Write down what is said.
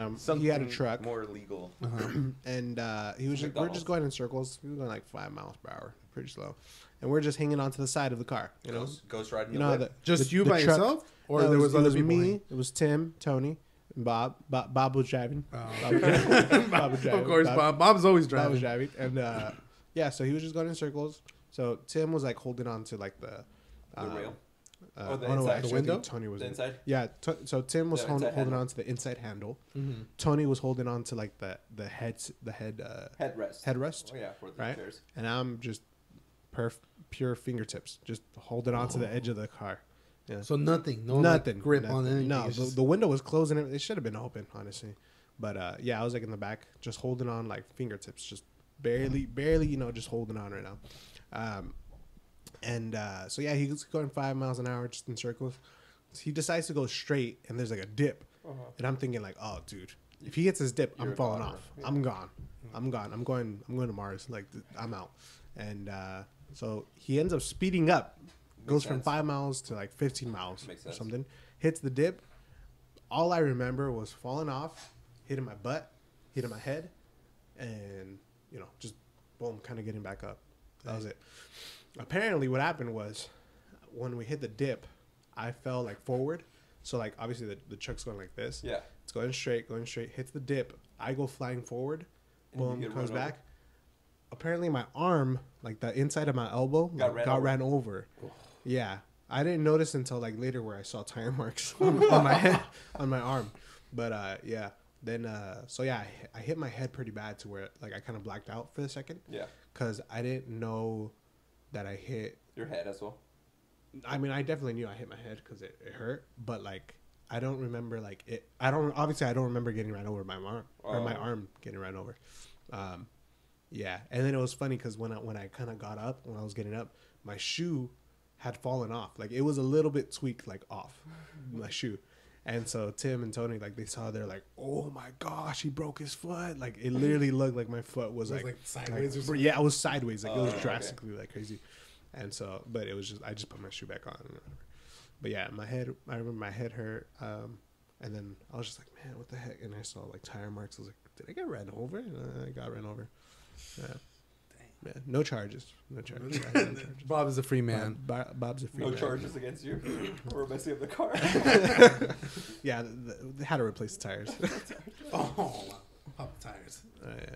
Um, Something he had a truck, more legal. and uh, he was just, we're just going in circles. We were going like five miles per hour, pretty slow, and we're just hanging onto the side of the car. You know, Ghost, ghost riding you know how the, Just the- you the by truck- yourself, or No, there it was, it other was people? me. in? It was Tim, Tony, and Bob. Bob, Bob was driving. Oh. Bob was driving. Bob was driving. Of course, Bob. Bob's always Bob was driving. driving, and uh, yeah, so he was just going in circles. So Tim was like holding on to like the. The uh, rail. Uh, Oh, the oh, no, inside. actually, The window? Tony was The in- inside. Yeah, t- so Tim was The hold, holding handle. on to the inside handle. Mm-hmm. Tony was holding on to like the the head the head uh, Headrest. headrest, Oh yeah, for the right? chairs. and I'm just perf- pure fingertips, just holding on to the edge of the car. Yeah. So nothing, no like, nothing grip nothing. on anything. No, the, the window was closing. It, it should have been open, honestly. But uh, yeah, I was like in the back, just holding on like fingertips, just barely, barely, you know, just holding on right now. Um, and uh, so yeah, he's going five miles an hour just in circles. He decides to go straight, and there's like a dip, and I'm thinking like, oh, dude, if he hits his dip, I'm You're a falling off. I'm gone. I'm gone. I'm going. I'm going to Mars. Like I'm out. And uh, so he ends up speeding up, goes from five miles to like 15 miles Makes or sense. something. Hits the dip. All I remember was falling off, hitting my butt, hitting my head, and you know just boom, kind of getting back up. That was it. Apparently, what happened was when we hit the dip, I fell like forward. So like obviously the, the truck's going like this. Yeah. It's going straight, going straight, hits the dip. I go flying forward. And Boom, comes run over? back. Apparently my arm, like the inside of my elbow, Got like, ran ran, over. over. Yeah. I didn't notice until like later where I saw tire marks on, on my head, on my arm. But uh yeah. Then uh so yeah, I, hit- I hit my head pretty bad to where like I kind of blacked out for a second Yeah. cuz I didn't know that I hit Your head as well. I mean, I definitely knew I hit my head because it, it hurt, but like I don't remember like it. I don't obviously I don't remember getting ran over by my arm or my Oh. arm getting ran over. Um, yeah, and then it was funny because when I when I kind of got up when I was getting up, my shoe had fallen off. Like it was a little bit tweaked, like off my shoe. And so Tim and Tony, like they saw, they're like, "Oh my gosh, he broke his foot!" Like it literally looked like my foot was, It was, like, like, sideways or something? Yeah, it was sideways. Like it Oh, was okay. drastically like crazy. And so, but it was just I just put my shoe back on. And whatever. But yeah, my head. I remember my head hurt. Um, and then I was just like, man, what the heck? And I saw like tire marks. I was like, did I get ran over? And I got ran over. Yeah. Yeah. No charges. No charges. No charges. Bob is a free man. Bob, Bob- Bob's a free No man. charges against you for messing up the car. Yeah, th- th- they had to replace the tires. Oh, wow. pop tires. Uh, yeah.